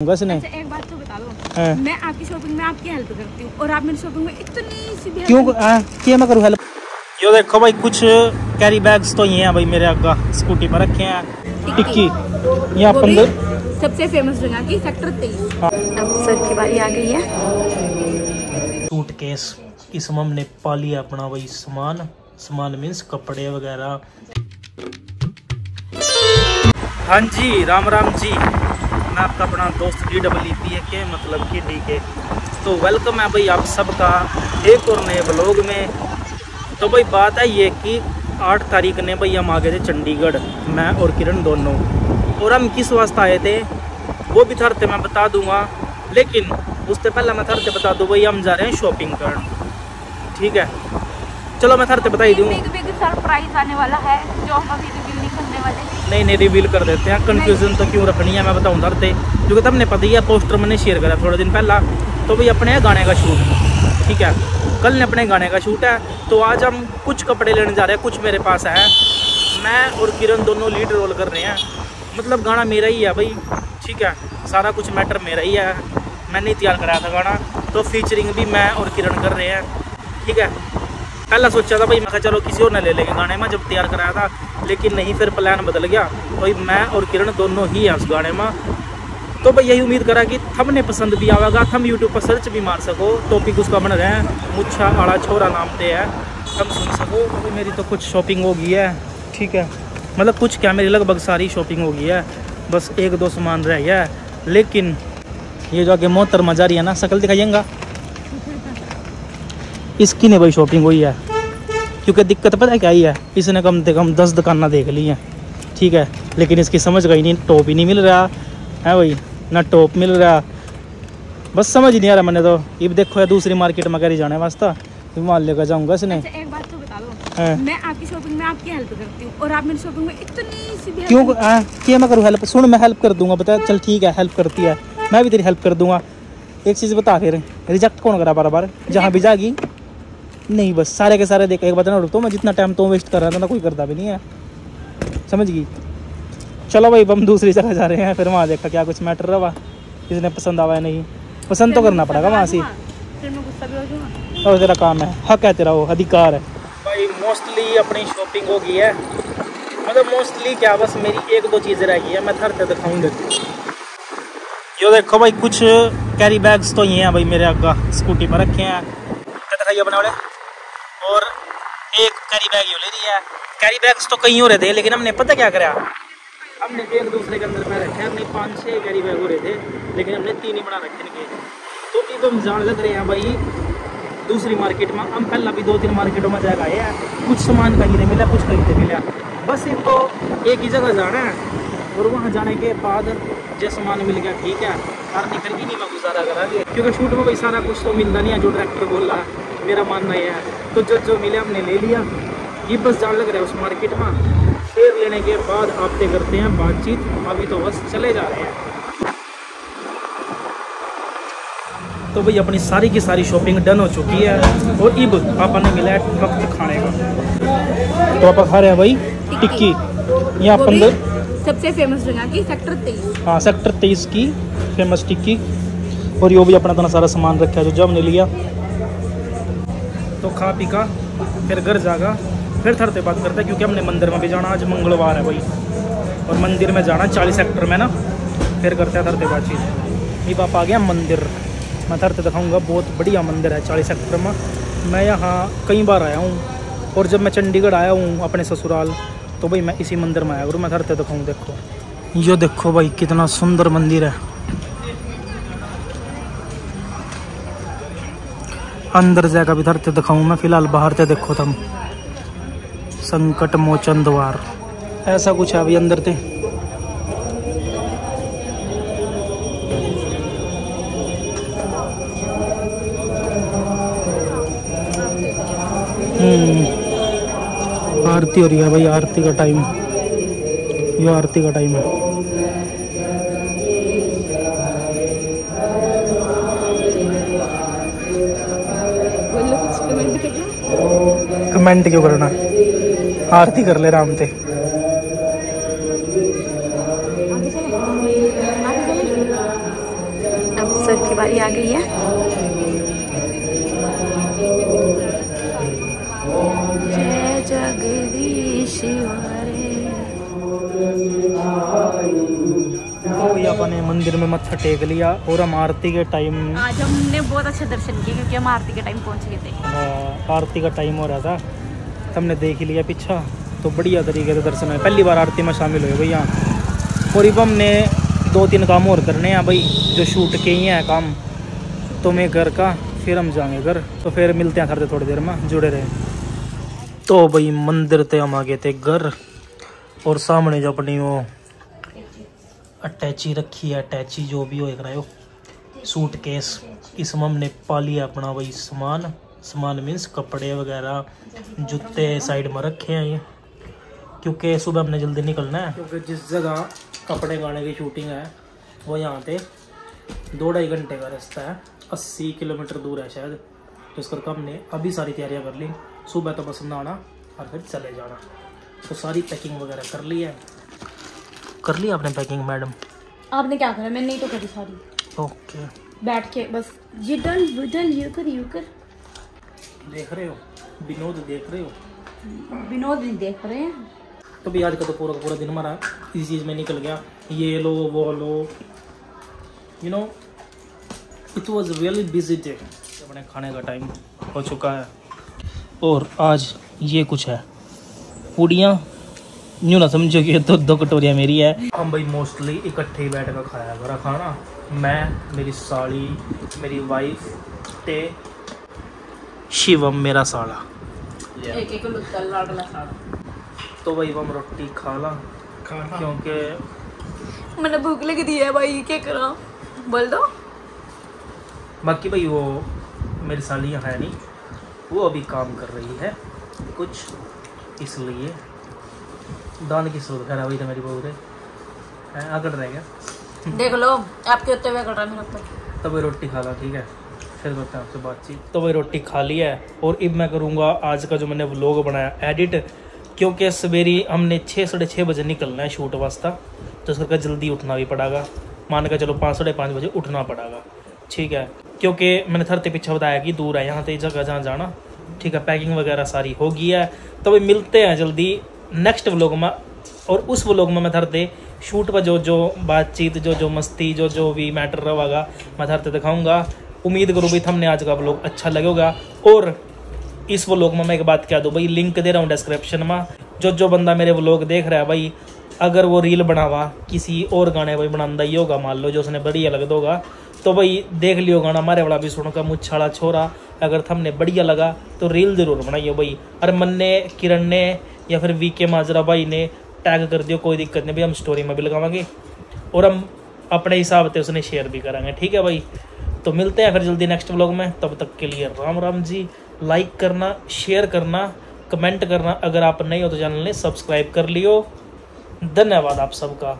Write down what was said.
बस ने अच्छा एक बात तो बता दो। हाँ। मैं आपकी शॉपिंग में आपकी हेल्प करती हूँ और आप मेरी शॉपिंग में इतनी सी भी क्यों? आ, क्या मैं करूँ हेल्प यो देखो भाई कुछ कैरी बैग्स तो ये हैं भाई मेरे आगा स्कूटी पर रखे हैं। टिक्की यहाँ वो भी पंद्रह सबसे फ़ेमस जगह की सेक्टर तेईस। हाँ। अब सर की बारी आ गई है। सूटकेस इसमें हमने पा लिया अपना वही सामान सामान मीन्स कपड़े वगैरह। हाँ जी राम राम जी। मैं आपका अपना दोस्त D W P A K मतलब कि डी के तो वेलकम है भाई आप सबका एक और नए ब्लॉग में। तो भाई बात है ये कि आठ तारीख ने भाई हम आ गए थे चंडीगढ़, मैं और किरण दोनों। और हम किस वास्ते आए थे, वो भी थरते मैं बता दूँगा। लेकिन उससे पहले मैं थरते बता दूँ भाई, हम जा रहे हैं शॉपिंग कर ठीक है? चलो मैं थरते बता ही दूँ। सरप्राइज़ आने वाला है, जो हम अभी नहीं नहीं रिवील कर देते हैं। कंफ्यूजन तो क्यों रखनी है? मैं बताऊँ थरते क्योंकि तब ने पता ही है पोस्टर मैंने शेयर करा थोड़े दिन पहला। तो भाई अपने गाने का शूट ठीक है? कल ने अपने गाने का शूट है। तो आज हम कुछ कपड़े लेने जा रहे हैं, कुछ मेरे पास है। मैं और किरण दोनों लीड रोल कर रहे हैं। मतलब गाना मेरा ही है भाई। ठीक है? सारा कुछ मैटर मेरा ही है। मैंने तैयार कराया था गाना। तो फीचरिंग भी मैं और किरण कर रहे हैं। ठीक है? पहला सोचा था भाई, मैं चलो किसी और ने ले लेंगे गाने। में जब तैयार कराया था, लेकिन नहीं, फिर प्लान बदल गया। भाई, मैं और किरण दोनों ही हैं उस गाने में। तो भाई, यही उम्मीद करा कि थमने पसंद भी आवेगा। थम यूट्यूब पर सर्च भी मार सको। टॉपिक उसका बन रहे। हैं मुच्छा आड़ा छोरा नाम पे है। हम सुन सको। अभी मेरी तो कुछ शॉपिंग हो गई है। ठीक है। मतलब कुछ क्या, मेरी लगभग सारी शॉपिंग हो गई है। बस एक दो सामान रह गया है। लेकिन ये जो आगे मोहतर मज़ा रही है ना, शकल दिखाइएगा। इसकी नहीं भाई शॉपिंग हुई है। क्योंकि दिक्कत पता है क्या ही है इसने कम से कम दस दुकाना देख ली हैं। ठीक है लेकिन इसकी समझ गई नहीं टॉप ही नहीं मिल रहा। है भाई ना टॉप मिल रहा। बस समझ नहीं आ रहा मैंने तो। अब देखो है दूसरी मार्केट में करी जाने वास्ता। हिमालय लेकर जाऊँगा इसने। अच्छा एक बात तो बता दो। मैं आपकी शॉपिंग में आपकी हेल्प करती हूँ और आप मेरी शॉपिंग में इतनी सी भी क्यों क्या मैं करूँ हेल्प सुन मैं हेल्प कर दूँगा बता चल ठीक है हेल्प करती है। मैं भी तेरी हेल्प कर दूँगा। एक चीज़ बता फिर रिजेक्ट कौन करा बार बार जहाँ भी जाएगी। नहीं बस सारे के सारे देख। एक बात ना रुकता मैं जितना टाइम तो वेस्ट कर रहा था ना कोई करता भी नहीं है। समझ गई? चलो भाई हम दूसरी जगह जा रहे हैं फिर वहाँ देखा क्या कुछ मैटर रहा। किसने पसंद आवा है नहीं? पसंद तो करना पड़ेगा वहाँ से। फिर मैं गुस्सा भी हो जाऊँगा। और तेरा काम है हक है तेरा वो अधिकार है। भाई मोस्टली अपनी शॉपिंग हो गई है। मतलब मोस्टली क्या बस मेरी एक दो चीज़ें रह गई है मैं थर थरते दिखाऊँगा यो देखो भाई कुछ कैरी बैग्स तो ये हैं भाई मेरे आगा स्कूटी पर रखे हैं। क्या दिखाइए अपने वाले? और एक कैरी बैग यो ले है। कैरी बैग्स तो कहीं हो रहे थे लेकिन हमने पता क्या करा? हमने एक दूसरे के अंदर में रखे, हमने पाँच छः कैरी बैग हो रहे थे, लेकिन हमने तीन ही बना रखे इनके। तो अब हम जान लग रहे हैं भाई, दूसरी मार्केट में हम पहला भी दो तीन मार्केटों में जाकर आए हैं, कुछ सामान कहीं नहीं मिला, कुछ कहीं नहीं मिला। बस इनको एक ही जगह जाना है, और वहाँ जाने के बाद जो सामान मिल गया, ठीक है, हर निकल ही नहीं मैं गुजारा करा क्योंकि शूट में भाई सारा कुछ तो मिलता नहीं है, जो डायरेक्टर बोल रहा मेरा मानना यह है। तो जो जो मिले हमने ले लिया। ये बस जान लग रहा है उस मार्केट में। फिर लेने के बाद आपसे करते हैं बातचीत। अभी तो बस चले जा रहे हैं। तो भाई अपनी सारी की सारी शॉपिंग डन हो चुकी है और अब पापा ने मिला है वक्त खाने का। तो पापा खा रहे हैं भाई टिक्की। यहाँ पंद्रह सबसे फ़ेमस जगह की सेक्टर तेईस। हाँ सेक्टर तेईस की फ़ेमस टिक्की। और यो भी अपना इतना सारा सामान रखा है जो जब हमने लिया। तो खा पी का, फिर घर जागा, फिर थरते बात करते क्योंकि हमने मंदिर में भी जाना, आज मंगलवार है भाई। और मंदिर में जाना, चालीस सेक्टर में ना, फिर करते हैं थरते बातचीत ये पापा आ गया मंदिर। मैं थरते दिखाऊँगा, बहुत बढ़िया मंदिर है चालीस सेक्टर में। मैं यहाँ कई बार आया हूँ, और जब मैं चंडीगढ़ आया हूँ अपने ससुराल तो भाई मैं इसी मंदिर में आया करूँ, मैं थरते दिखाऊँ, देखो। ये देखो भाई, कितना सुंदर मंदिर है। अंदर जाकर भी धरते दिखाऊँ मैं, फ़िलहाल बाहर से देखो तुम। संकट मोचन द्वार। ऐसा कुछ है अभी अंदर से हम्म। आरती हो रही है भाई, आरती का टाइम ये आरती का टाइम है। कमेंट क्यों करना? आरती कर ले राम की बारी आ गई है। मंदिर में मत्था टेक लिया और हम आरती के टाइम आज हमने बहुत अच्छा दर्शन किए क्योंकि हम आरती के टाइम पहुँच गए थे। अ, आरती का टाइम हो रहा था। हमने देख लिया पीछा। तो बढ़िया तरीके से दर्शन है पहली बार आरती में शामिल हुए भैया। और अब हमने दो तीन काम और करने हैं भाई जो शूट के ही हैं काम। तो मैं घर का फिर हम जाएँगे घर। तो फिर मिलते हैं घर थोड़ी देर में जुड़े रहे। तो भाई मंदिर ते हम आ गए थे घर। और सामने जो अपनी वो अटैची रखी है, अटैची जो भी हो एक रहा हो सूट केस इसमें हमने पा लिया अपना वही सामान। सामान मीन्स कपड़े वगैरह, जूते साइड में रखे हैं ये। क्योंकि सुबह हमने जल्दी निकलना है। क्योंकि जिस जगह कपड़े गाने की शूटिंग है, वो यहाँ पे दो ढाई घंटे का रास्ता है। अस्सी किलोमीटर दूर है शायद। तो इस करके हमने अभी सारी तैयारियाँ कर ली। सुबह तो बस नहाना और फिर चले जाना। तो सारी पैकिंग वगैरह कर ली है। कर ली आपने पैकिंग मैडम आपने क्या करा? मैंने नहीं तो करी सारी। ओके बैठ के बस। ये डन वो डन ये कर ये कर। देख रहे हो? विनोद देख रहे हो? विनोद नहीं देख रहे हैं। तो भी आज का तो पूरा का पूरा दिन हमारा इसी चीज़ में निकल गया। ये लो वो लो। You know it was really busy day अपने खाने का टाइम हो चुका है। और आज ये कुछ है। पूड़ियाँ यूँ ना समझो कि ये दो दो कटोरियाँ मेरी है। हम भाई मोस्टली इकट्ठे ही बैठ कर खाया करा खाना। मैं मेरी साली मेरी वाइफ ते शिवम मेरा साला। एक एक तो भाई हम रोटी खा ला। क्योंकि मैंने भूख लग दी है भाई क्या करा? बोल दो। बाकी भाई वो मेरी साली यहाँ है नहीं। वो अभी काम कर रही है कुछ इसलिए। दान की स्रोत खैर हुई तो मेरी बहू है आकर रह गया देख लो आपके उत्ते हुए कटा मेरा ऊपर तो भाई रोटी खा ला ठीक है? फिर करते हैं आपसे बातचीत। तो भाई रोटी खा ली है और अब मैं करूँगा आज का जो मैंने व्लॉग बनाया एडिट क्योंकि सवेरे हमने छः साढ़े छः बजे निकलना है शूट वास्ता तो इस करके जल्दी उठना भी पड़ेगा। मान के चलो पाँच साढ़े पाँच बजे उठना पड़ेगा ठीक है? क्योंकि मैंने थरते पीछे बताया कि दूर है यहाँ से जगह जहाँ जाना ठीक है? पैकिंग वगैरह सारी हो गई है तो भाई मिलते हैं जल्दी। नेक्स्ट व्लॉग में, और उस व्लॉग में मैं थरते शूट पर जो जो बातचीत, जो जो मस्ती, जो जो भी मैटर रहेगा मैं थरते दिखाऊँगा। उम्मीद करूँ भाई थमने आज का व्लॉग अच्छा लगेगा। और इस व्लॉग में मैं एक बात कह दूँ भाई लिंक दे रहा हूँ डिस्क्रिप्शन में। जो जो बंदा मेरे व्लॉग देख रहा है भाई, अगर वो रील बनावा, किसी और गाने भाई बनांदा ही होगा, मान लो जो उसने बढ़िया लग दोगा तो भाई देख लियो गाना हमारे वाला भी सुनो का मुच्छाड़ा छोरा। अगर थमने बढ़िया लगा तो रील ज़रूर बनाइयो भाई। अरे मन ने, किरण ने या फिर वी के माजरा भाई ने टैग कर दियो, कोई दिक्कत नहीं। भाई, हम स्टोरी में भी लगावेंगे और हम अपने हिसाब से उसने शेयर भी करेंगे। ठीक है भाई? तो मिलते हैं फिर जल्दी नेक्स्ट ब्लॉग में। तब तक के लिए राम राम जी। लाइक करना शेयर करना कमेंट करना। अगर आप नहीं हो तो चैनल ने सब्सक्राइब कर लियो। धन्यवाद आप सबका।